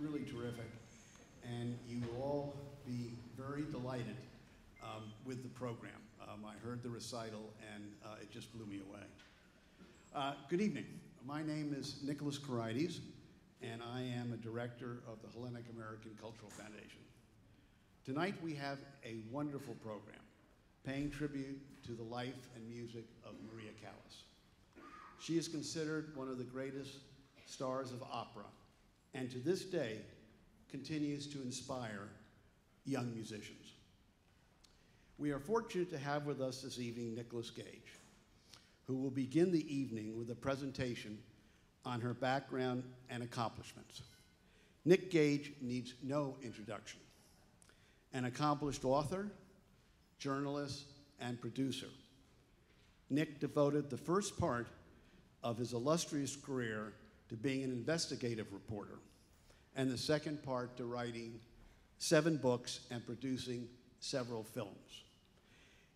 really terrific, and you will all be very delighted um, with the program. Um, I heard the recital, and uh, it just blew me away. Uh, good evening. My name is Nicholas Karides, and I am a director of the Hellenic American Cultural Foundation. Tonight we have a wonderful program paying tribute to the life and music of Maria Callas. She is considered one of the greatest stars of opera, and to this day continues to inspire young musicians. We are fortunate to have with us this evening Nicholas Gage, who will begin the evening with a presentation on her background and accomplishments. Nick Gage needs no introduction. An accomplished author, journalist, and producer. Nick devoted the first part of his illustrious career to being an investigative reporter, and the second part to writing seven books and producing several films.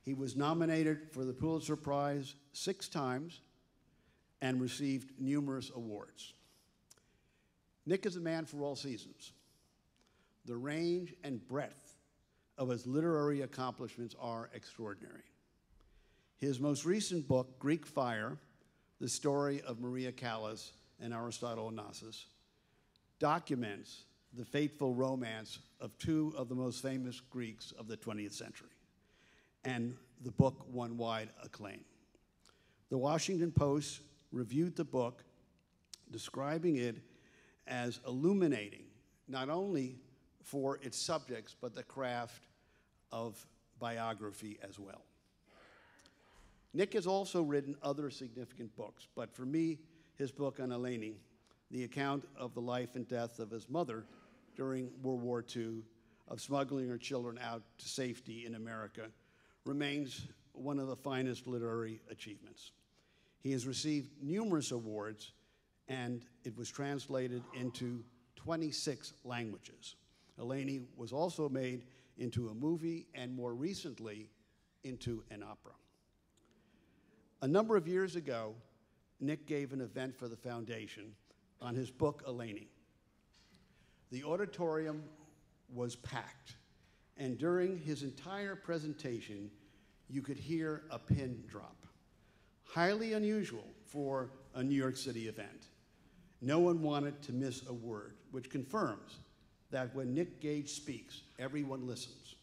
He was nominated for the Pulitzer Prize six times and received numerous awards. Nick is a man for all seasons. The range and breadth of his literary accomplishments are extraordinary. His most recent book, Greek Fire, the story of Maria Callas and Aristotle Onassis, documents the fateful romance of two of the most famous Greeks of the 20th century. And the book won wide acclaim. The Washington Post reviewed the book, describing it as illuminating not only for its subjects, but the craft of biography as well. Nick has also written other significant books, but for me, his book on Eleni, the account of the life and death of his mother during World War II, of smuggling her children out to safety in America, remains one of the finest literary achievements. He has received numerous awards, and it was translated into 26 languages. Eleni was also made into a movie and more recently into an opera. A number of years ago, Nick gave an event for the foundation on his book, Eleni. The auditorium was packed, and during his entire presentation, you could hear a pin drop. Highly unusual for a New York City event. No one wanted to miss a word, which confirms that when Nick Gage speaks, everyone listens.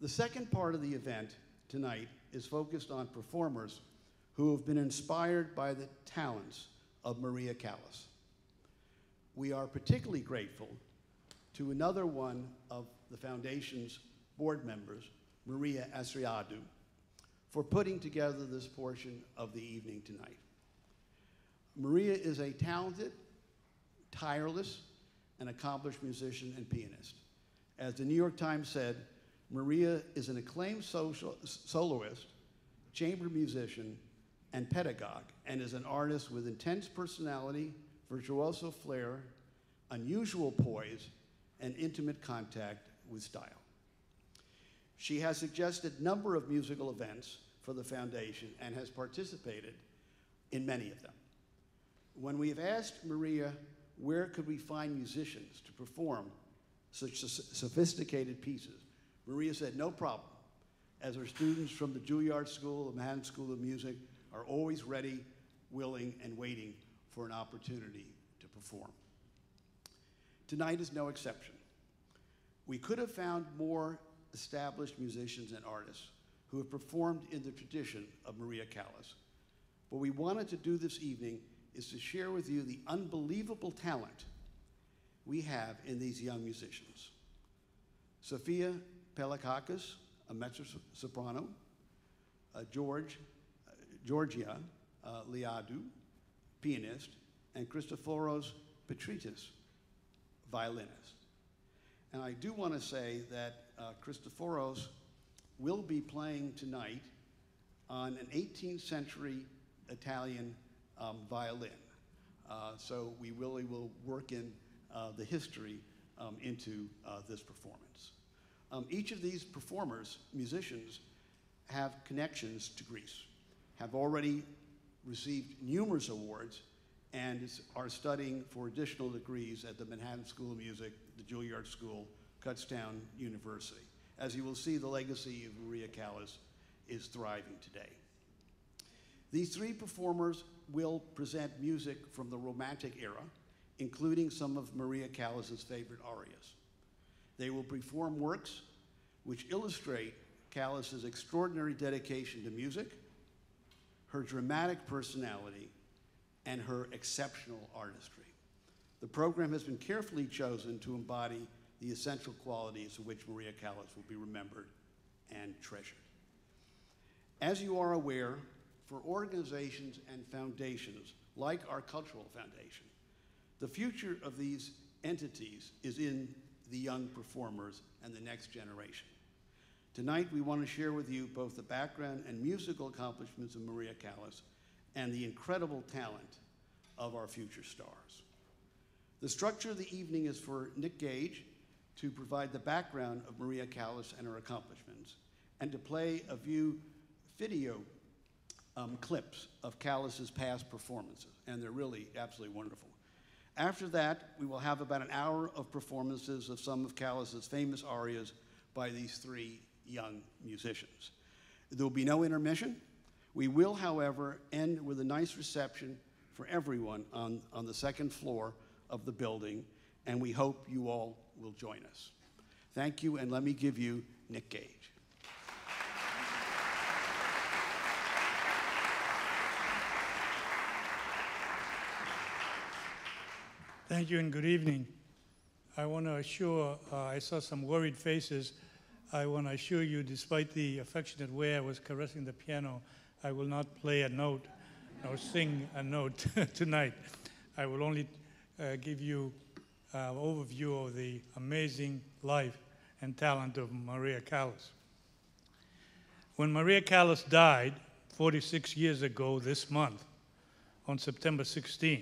The second part of the event tonight is focused on performers who have been inspired by the talents of Maria Callas. We are particularly grateful to another one of the Foundation's board members, Maria Asteriadou, for putting together this portion of the evening tonight. Maria is a talented, tireless, and accomplished musician and pianist. As the New York Times said, Maria is an acclaimed social, soloist, chamber musician, and pedagogue, and is an artist with intense personality, virtuoso flair, unusual poise, and intimate contact with style. She has suggested a number of musical events for the foundation and has participated in many of them. When we've asked Maria where could we find musicians to perform such sophisticated pieces, Maria said, no problem, as her students from the Juilliard School, the Manhattan School of Music, are always ready, willing, and waiting for an opportunity to perform. Tonight is no exception. We could have found more established musicians and artists who have performed in the tradition of Maria Callas. What we wanted to do this evening is to share with you the unbelievable talent we have in these young musicians. Sophia Pelekasis, a mezzo-soprano, uh, George, Georgia uh, Liadou, pianist, and Christoforos Petridis, violinist. And I do want to say that uh, Christoforos will be playing tonight on an 18th century Italian um, violin. Uh, so we really will work in uh, the history um, into uh, this performance. Um, each of these performers, musicians, have connections to Greece, have already received numerous awards, and are studying for additional degrees at the Manhattan School of Music, the Juilliard School, Kutztown University. As you will see, the legacy of Maria Callas is thriving today. These three performers will present music from the Romantic era, including some of Maria Callas's favorite arias. They will perform works which illustrate Callas's extraordinary dedication to music, her dramatic personality, and her exceptional artistry. The program has been carefully chosen to embody the essential qualities of which Maria Callas will be remembered and treasured. As you are aware, for organizations and foundations like our Cultural Foundation, the future of these entities is in the young performers and the next generation. Tonight, we want to share with you both the background and musical accomplishments of Maria Callas and the incredible talent of our future stars. The structure of the evening is for Nick Gage to provide the background of Maria Callas and her accomplishments and to play a few video um, clips of Callas's past performances, and they're really absolutely wonderful. After that, we will have about an hour of performances of some of Callas's famous arias by these three young musicians. There will be no intermission. We will, however, end with a nice reception for everyone on, on the second floor of the building, and we hope you all will join us. Thank you, and let me give you Nick Gage. Thank you and good evening. I want to assure, uh, I saw some worried faces. I want to assure you, despite the affectionate way I was caressing the piano, I will not play a note or sing a note tonight. I will only uh, give you an overview of the amazing life and talent of Maria Callas. When Maria Callas died 46 years ago this month, on September 16,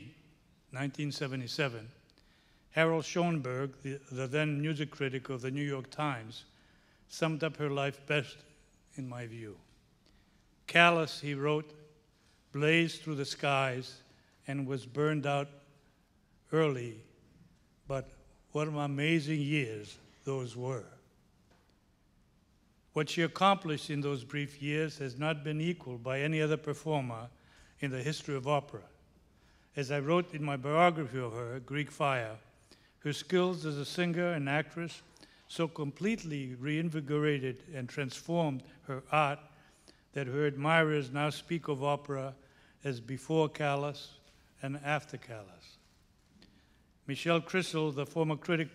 1977, Harold Schonberg, the, the then music critic of the New York Times, summed up her life best in my view. Callas, he wrote, blazed through the skies and was burned out early, but what amazing years those were. What she accomplished in those brief years has not been equaled by any other performer in the history of opera. As I wrote in my biography of her, Greek Fire, her skills as a singer and actress so completely reinvigorated and transformed her art that her admirers now speak of opera as before Callas and after Callas. Michelle Crystal, the former critic,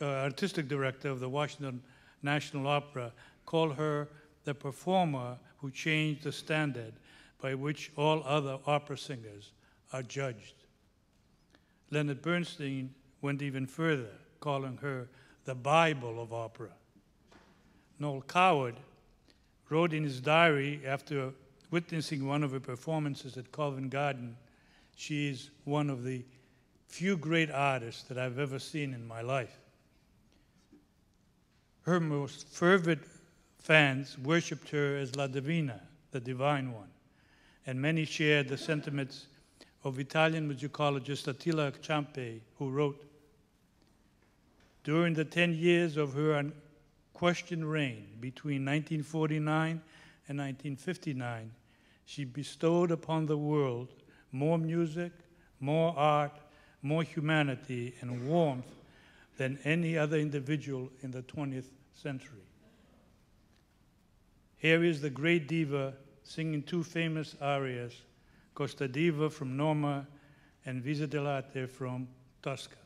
uh, artistic director of the Washington National Opera, called her the performer who changed the standard by which all other opera singers are judged. Leonard Bernstein went even further, calling her the Bible of opera. Noel Coward wrote in his diary after witnessing one of her performances at Covent Garden, she is one of the few great artists that I've ever seen in my life. Her most fervent fans worshipped her as La Divina, the Divine One, and many shared the sentiments of Italian musicologist Attila Csampai, who wrote, During the 10 years of her unquestioned reign between 1949 and 1959, she bestowed upon the world more music, more art, more humanity, and warmth than any other individual in the 20th century. Here is the great diva singing two famous arias, Casta Diva from Norma and Vissi d'arte from Tosca.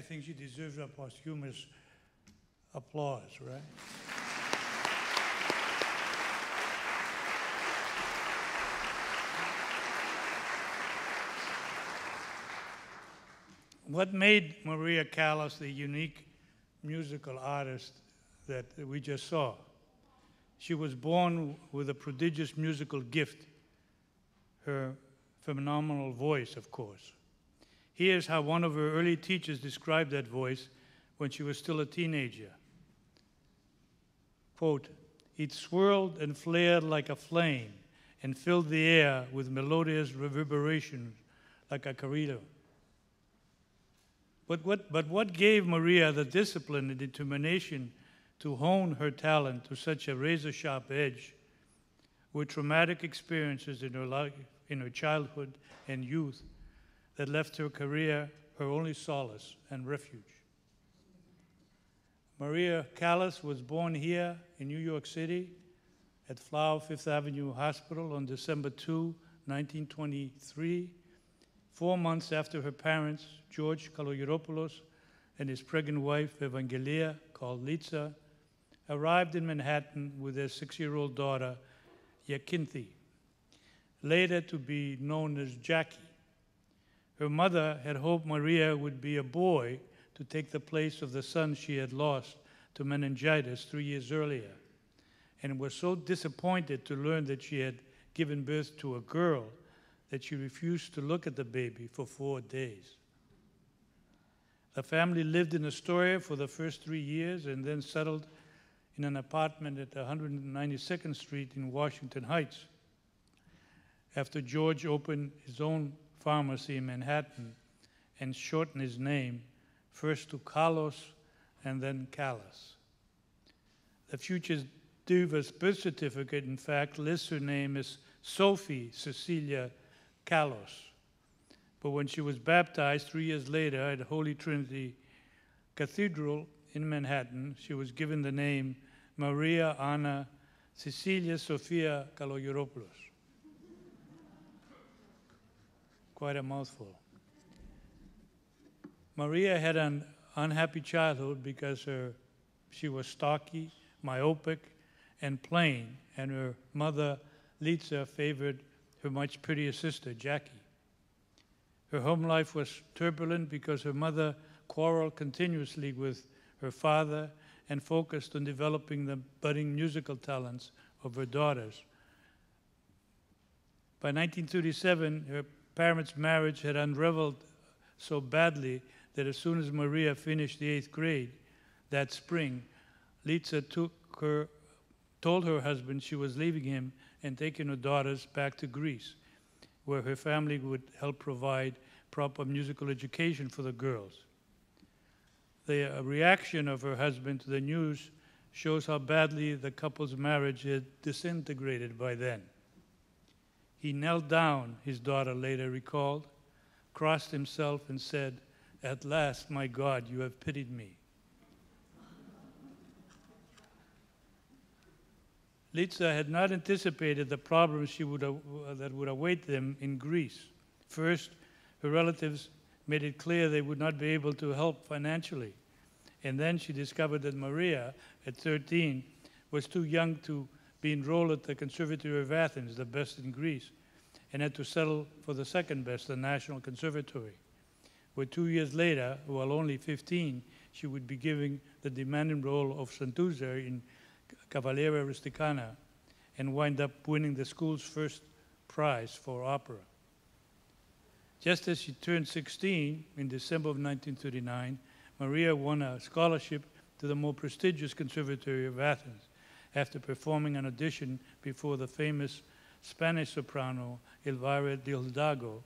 I think she deserves a posthumous applause, right? What made Maria Callas the unique musical artist that we just saw? She was born with a prodigious musical gift, her phenomenal voice, of course. Here's how one of her early teachers described that voice when she was still a teenager. Quote, it swirled and flared like a flame and filled the air with melodious reverberations like a corrido. But what, but what gave Maria the discipline and determination to hone her talent to such a razor sharp edge were traumatic experiences in her, life, in her childhood and youth that left her career her only solace and refuge. Maria Callas was born here in New York City at Flower Fifth Avenue Hospital on December 2, 1923, four months after her parents, George Kalogeropoulos and his pregnant wife, Evangelia, called Litsa, arrived in Manhattan with their six-year-old daughter, Yakinthi, later to be known as Jackie. Her mother had hoped Maria would be a boy to take the place of the son she had lost to meningitis three years earlier, and was so disappointed to learn that she had given birth to a girl that she refused to look at the baby for four days. The family lived in Astoria for the first three years and then settled in an apartment at 192nd Street in Washington Heights. After George opened his own pharmacy in Manhattan and shortened his name first to Carlos and then Callas. The future Duva's birth certificate, in fact, lists her name as Sophie Cecilia Callos. But when she was baptized three years later at Holy Trinity Cathedral in Manhattan, she was given the name Maria Anna Cecilia Sophia Kalogeropoulos. Quite a mouthful. Maria had an unhappy childhood because her, she was stocky, myopic, and plain, and her mother, Litsa, favored her much prettier sister, Jackie. Her home life was turbulent because her mother quarreled continuously with her father and focused on developing the budding musical talents of her daughters. By 1937, her parents' marriage had unraveled so badly that as soon as Maria finished the eighth grade that spring, Litsa took her, told her husband she was leaving him and taking her daughters back to Greece, where her family would help provide proper musical education for the girls. The uh, reaction of her husband to the news shows how badly the couple's marriage had disintegrated by then. He knelt down, his daughter later recalled, crossed himself, and said, At last, my God, you have pitied me. Litsa had not anticipated the problems would, uh, that would await them in Greece. First, her relatives made it clear they would not be able to help financially. And then she discovered that Maria, at 13, was too young to be enrolled at the Conservatory of Athens, the best in Greece, and had to settle for the second best, the National Conservatory, where two years later, while only 15, she would be given the demanding role of Santuzza in Cavalleria Rusticana and wind up winning the school's first prize for opera. Just as she turned 16 in December of 1939, Maria won a scholarship to the more prestigious Conservatory of Athens after performing an audition before the famous Spanish soprano Elvira del Hidalgo,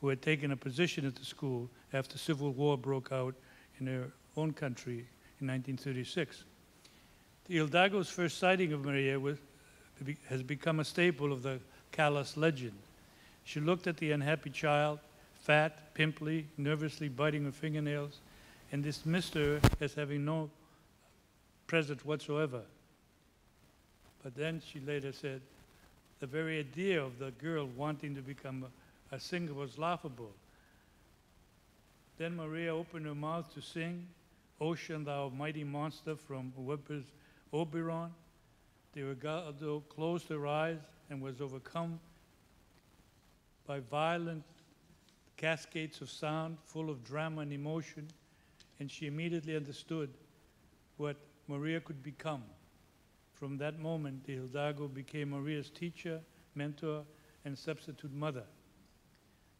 who had taken a position at the school after civil war broke out in her own country in 1936. De Hidalgo's first sighting of Maria was, has become a staple of the Callas legend. She looked at the unhappy child, fat, pimply, nervously biting her fingernails, and dismissed her as having no presence whatsoever. But then she later said, the very idea of the girl wanting to become a, a singer was laughable. Then Maria opened her mouth to sing, Ocean, thou mighty monster from Weber's Oberon. De Hidalgo closed her eyes and was overcome by violent cascades of sound full of drama and emotion, and she immediately understood what Maria could become. From that moment, de Hidalgo became Maria's teacher, mentor, and substitute mother.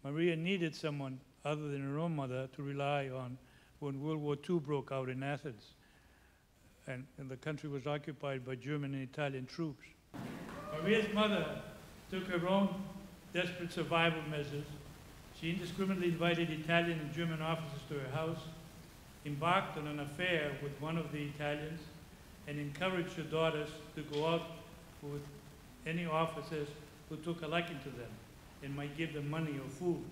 Maria needed someone other than her own mother to rely on when World War II broke out in Athens and, and the country was occupied by German and Italian troops. Maria's mother took her own desperate survival measures. She indiscriminately invited Italian and German officers to her house, embarked on an affair with one of the Italians, and encouraged her daughters to go out with any officers who took a liking to them and might give them money or food.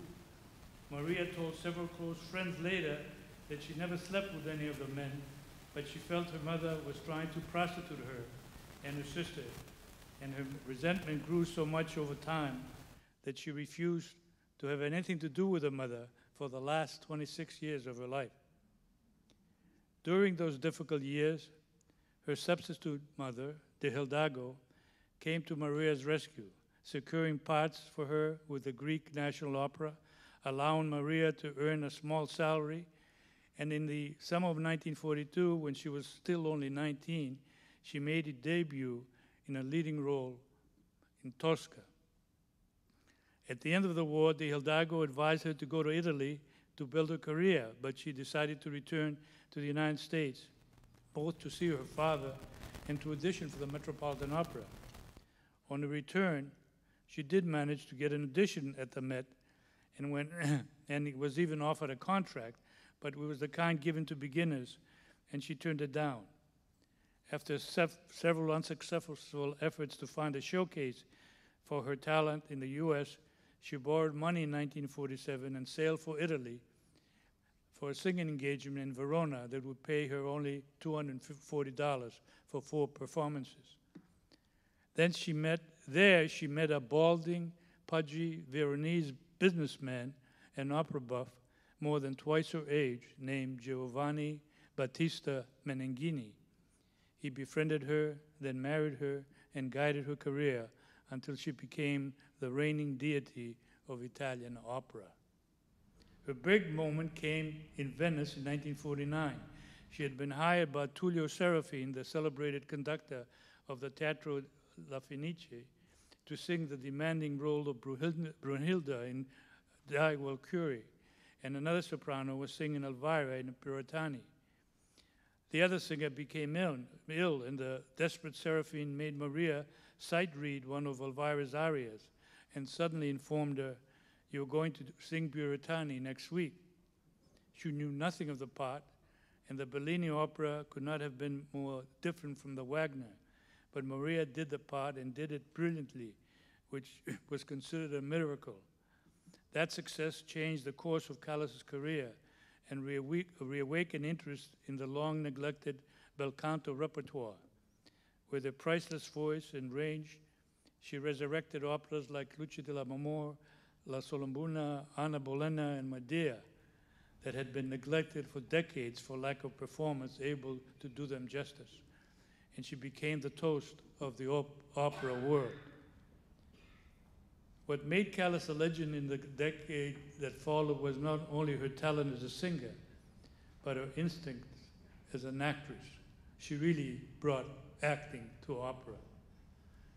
Maria told several close friends later that she never slept with any of the men, but she felt her mother was trying to prostitute her and her sister, and her resentment grew so much over time that she refused to have anything to do with her mother for the last 26 years of her life. During those difficult years, her substitute mother, de Hidalgo, came to Maria's rescue, securing parts for her with the Greek National Opera, allowing Maria to earn a small salary. And in the summer of 1942, when she was still only 19, she made a debut in a leading role in Tosca. At the end of the war, de Hidalgo advised her to go to Italy to build a career, but she decided to return to the United States, both to see her father and to audition for the Metropolitan Opera. On the return, she did manage to get an audition at the Met, and when and was even offered a contract, but it was the kind given to beginners, and she turned it down. After sef- several unsuccessful efforts to find a showcase for her talent in the U.S., she borrowed money in 1947 and sailed for Italy for a singing engagement in Verona that would pay her only $240 for four performances. Then she met, there she met a balding, pudgy Veronese businessman and opera buff, more than twice her age, named Giovanni Battista Meneghini. He befriended her, then married her, and guided her career until she became the reigning deity of Italian opera. Her big moment came in Venice in 1949. She had been hired by Tullio Serafin, the celebrated conductor of the Teatro La Fenice, to sing the demanding role of Brunhilde in Die Walküre, and another soprano was singing Elvira in Puritani. The other singer became Ill, ill, and the desperate Serafin made Maria sight read one of Elvira's arias and suddenly informed her, You're going to sing Puritani next week. She knew nothing of the part, and the Bellini opera could not have been more different from the Wagner. But Maria did the part and did it brilliantly, which was considered a miracle. That success changed the course of Callas's career and reawa- reawakened interest in the long neglected bel canto repertoire. With her priceless voice and range, she resurrected operas like Lucia di Lammermoor, La Sonnambula, Anna Bolena, and Medea that had been neglected for decades for lack of performers able to do them justice. And she became the toast of the op- opera world. What made Callas a legend in the decade that followed was not only her talent as a singer, but her instinct as an actress. She really brought acting to opera.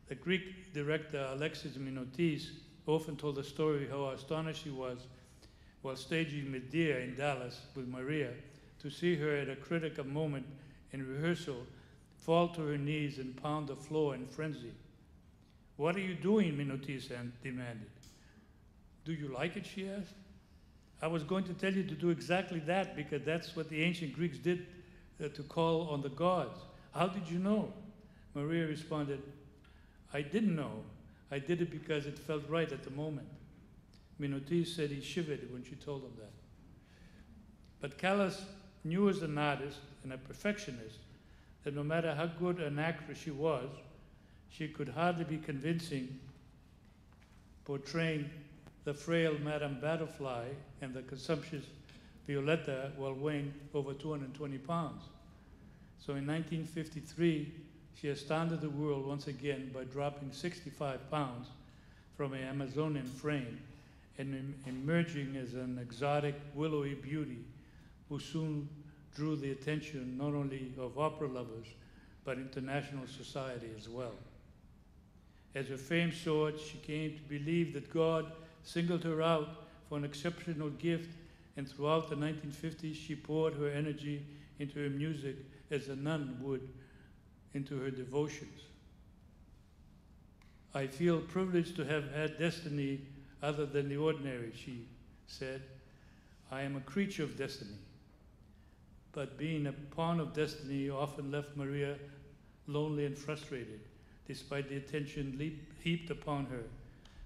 The Greek director Alexis Minotis often told the story how astonished he was while staging Medea in Dallas with Maria to see her at a critical moment in rehearsal fall to her knees and pound the floor in frenzy. What are you doing? Minotis demanded. Do you like it? She asked. I was going to tell you to do exactly that because that's what the ancient Greeks did uh, to call on the gods. How did you know? Maria responded, I didn't know. I did it because it felt right at the moment. Minotis said he shivered when she told him that. But Callas knew as an artist and a perfectionist that no matter how good an actress she was, she could hardly be convincing portraying the frail Madame Butterfly and the consumptious Violetta while weighing over 220 pounds. So in 1953, she astounded the world once again by dropping 65 pounds from an Amazonian frame and em- emerging as an exotic, willowy beauty who soon drew the attention not only of opera lovers, but international society as well. As her fame soared, she came to believe that God singled her out for an exceptional gift, and throughout the 1950s, she poured her energy into her music as a nun would into her devotions. I feel privileged to have had destiny other than the ordinary, she said. I am a creature of destiny. But being a pawn of destiny often left Maria lonely and frustrated, despite the attention leap- heaped upon her.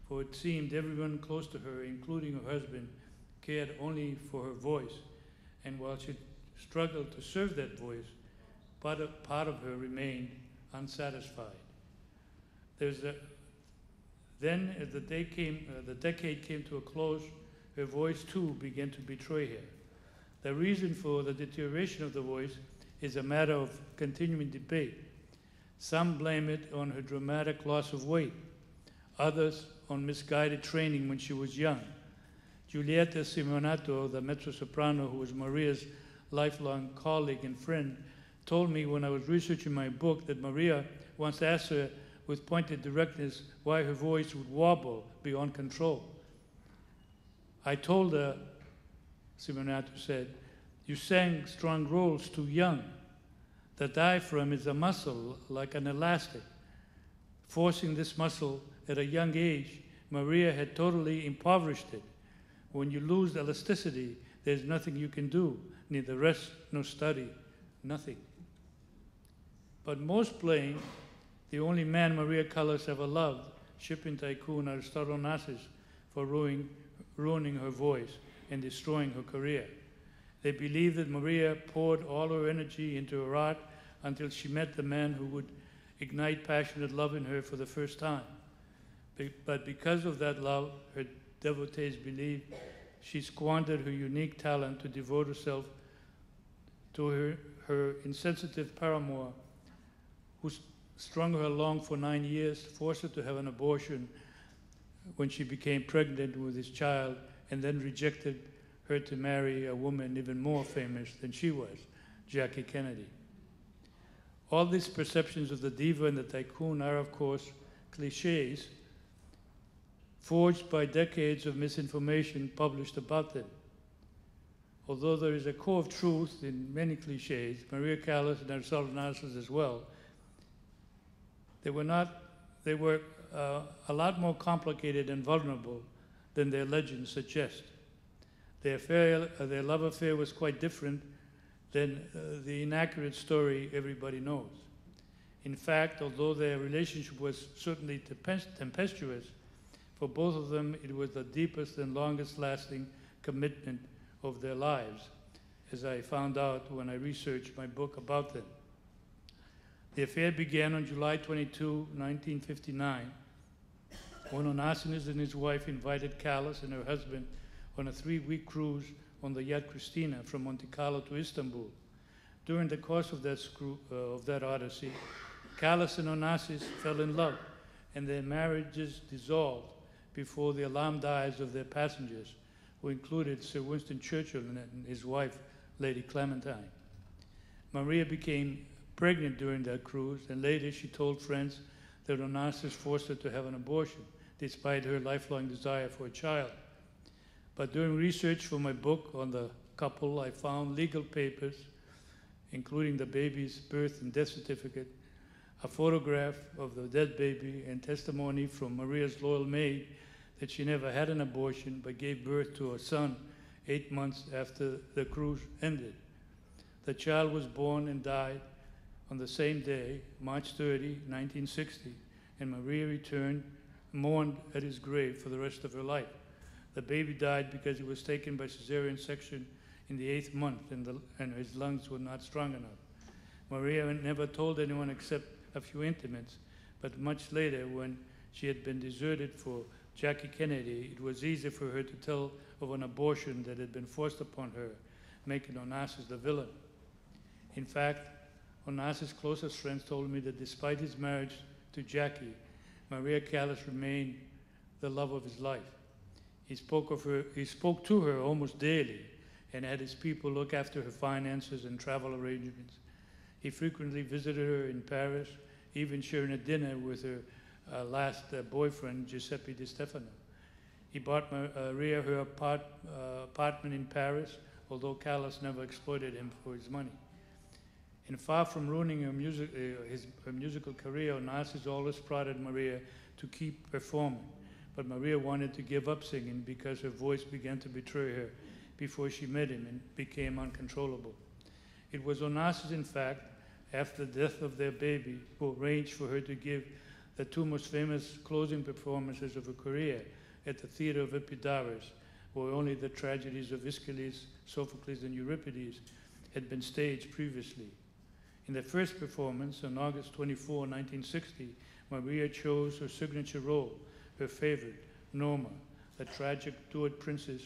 For it seemed everyone close to her, including her husband, cared only for her voice. And while she struggled to serve that voice, of, part of her remained unsatisfied. There's a, then, as the day came, uh, the decade came to a close, her voice too began to betray her. The reason for the deterioration of the voice is a matter of continuing debate. Some blame it on her dramatic loss of weight, others on misguided training when she was young. Giulietta Simionato, the mezzo soprano who was Maria's lifelong colleague and friend, told me when I was researching my book that Maria once asked her with pointed directness why her voice would wobble beyond control. I told her, Simionato said, you sang strong roles too young. The diaphragm is a muscle like an elastic. Forcing this muscle at a young age, Maria had totally impoverished it. When you lose elasticity, there's nothing you can do, neither rest nor study, nothing. But most blame the only man Maria Callas ever loved, shipping tycoon Aristotle Onassis, for ruining, ruining her voice and destroying her career. They believed that Maria poured all her energy into her art until she met the man who would ignite passionate love in her for the first time. But because of that love, her devotees believe she squandered her unique talent to devote herself to her, her insensitive paramour, who strung her along for nine years, forced her to have an abortion when she became pregnant with his child, and then rejected her to marry a woman even more famous than she was, Jackie Kennedy. All these perceptions of the diva and the tycoon are, of course, cliches forged by decades of misinformation published about them. Although there is a core of truth in many cliches, Maria Callas and Aristotle Onassis as well, they were not, they were uh, a lot more complicated and vulnerable than their legends suggest. Their, affair, uh, their love affair was quite different than uh, the inaccurate story everybody knows. In fact, although their relationship was certainly tempestuous, for both of them it was the deepest and longest lasting commitment of their lives, as I found out when I researched my book about them. The affair began on July 22, 1959, when Onassis and his wife invited Callas and her husband on a three-week cruise on the yacht Christina from Monte Carlo to Istanbul. During the course of that, screw, uh, of that odyssey, Callas and Onassis fell in love, and their marriages dissolved before the alarmed eyes of their passengers, who included Sir Winston Churchill and his wife, Lady Clementine. Maria became pregnant during that cruise, and later she told friends that Onassis forced her to have an abortion, despite her lifelong desire for a child. But during research for my book on the couple, I found legal papers, including the baby's birth and death certificate, a photograph of the dead baby, and testimony from Maria's loyal maid that she never had an abortion but gave birth to a son eight months after the cruise ended. The child was born and died on the same day, March 30, 1960, and Maria returned, mourned at his grave for the rest of her life. The baby died because he was taken by cesarean section in the eighth month, and, the, and his lungs were not strong enough. Maria never told anyone except a few intimates, but much later, when she had been deserted for Jackie Kennedy, it was easy for her to tell of an abortion that had been forced upon her making Onassis the villain. In fact, Onassis' closest friends told me that despite his marriage to Jackie, Maria Callas remained the love of his life. He spoke, of her, he spoke to her almost daily and had his people look after her finances and travel arrangements. He frequently visited her in Paris, even sharing a dinner with her uh, last uh, boyfriend, Giuseppe Di Stefano. He bought Maria her apart, uh, apartment in Paris, although Callas never exploited him for his money. And far from ruining her, music, uh, his, her musical career, Onassis always prodded Maria to keep performing. But Maria wanted to give up singing because her voice began to betray her before she met him and became uncontrollable. It was Onassis, in fact, after the death of their baby, who arranged for her to give the two most famous closing performances of her career at the theater of Epidaurus, where only the tragedies of Aeschylus, Sophocles, and Euripides had been staged previously. In the first performance, on August 24, 1960, Maria chose her signature role, her favorite, Norma, a tragic Druid princess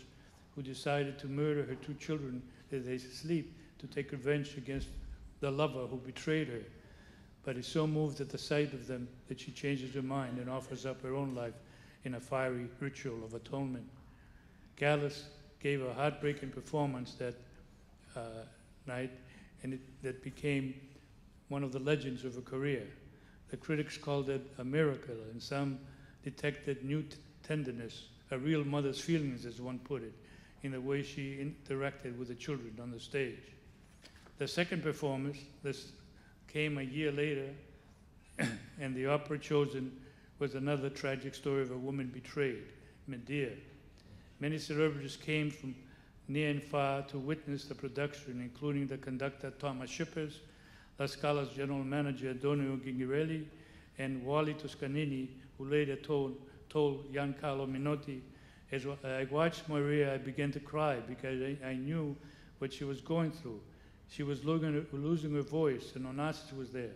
who decided to murder her two children as they sleep to take revenge against the lover who betrayed her, but is so moved at the sight of them that she changes her mind and offers up her own life in a fiery ritual of atonement. Callas gave a heartbreaking performance that uh, night, and it, that became one of the legends of her career. The critics called it a miracle, and some detected new tenderness, a real mother's feelings, as one put it, in the way she interacted with the children on the stage. The second performance, this came a year later, and the opera chosen was another tragic story of a woman betrayed, Medea. Many celebrities came from near and far to witness the production, including the conductor Thomas Schippers, La Scala's general manager Donio Ghiringhelli, and Wally Toscanini, who later told, told Gian Carlo Menotti, as I watched Maria, I began to cry because I, I knew what she was going through. She was losing, losing her voice, and Onassis was there.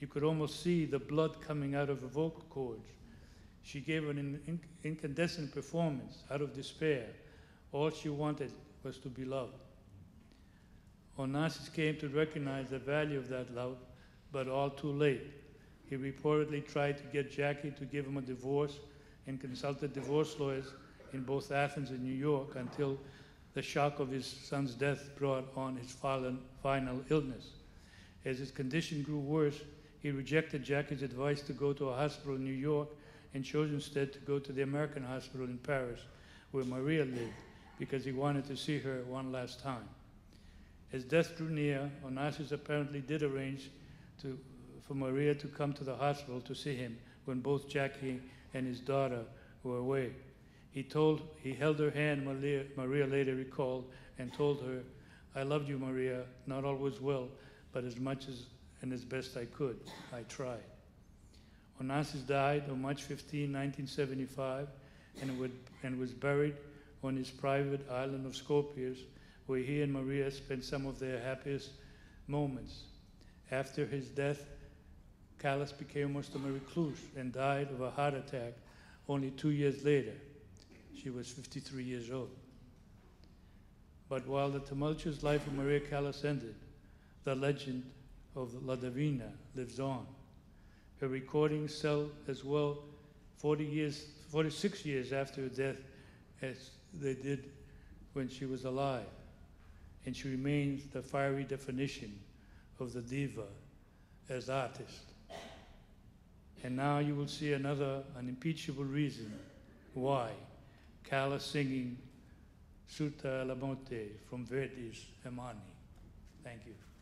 You could almost see the blood coming out of her vocal cords. She gave an in, incandescent performance out of despair. All she wanted was to be loved. Onassis came to recognize the value of that love, but all too late. He reportedly tried to get Jackie to give him a divorce and consulted divorce lawyers in both Athens and New York until the shock of his son's death brought on his final illness. As his condition grew worse, he rejected Jackie's advice to go to a hospital in New York and chose instead to go to the American hospital in Paris, where Maria lived, because he wanted to see her one last time. As death drew near, Onassis apparently did arrange to, for Maria to come to the hospital to see him when both Jackie and his daughter were away. He told, he held her hand, Maria, Maria later recalled, and told her, I loved you, Maria, not always well, but as much as and as best I could. I tried. Onassis died on March 15, 1975, and, would, and was buried on his private island of Skorpios, where he and Maria spent some of their happiest moments. After his death, Callas became almost a recluse and died of a heart attack only two years later. She was 53 years old. But while the tumultuous life of Maria Callas ended, the legend of La Divina lives on. Her recordings sell as well 40 years, 46 years after her death as they did when she was alive. And she remains the fiery definition of the diva as artist. And now you will see another unimpeachable reason why Callas singing Surta è la notte from Verdi's Ernani. Thank you.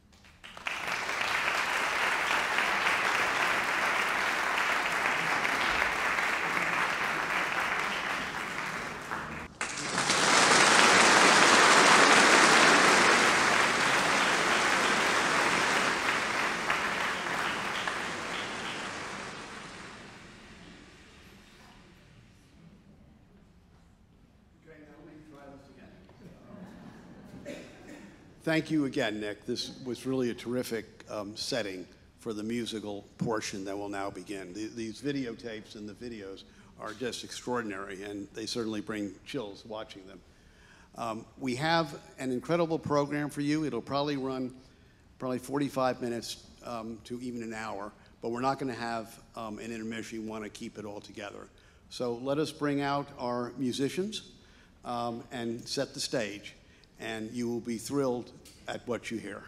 Thank you again, Nick. This was really a terrific um, setting for the musical portion that will now begin. The, these videotapes and the videos are just extraordinary, and they certainly bring chills watching them. Um, we have an incredible program for you. It'll probably run probably 45 minutes um, to even an hour, but we're not going to have um, an intermission. We want to keep it all together. So let us bring out our musicians um, and set the stage, and you will be thrilled at what you hear.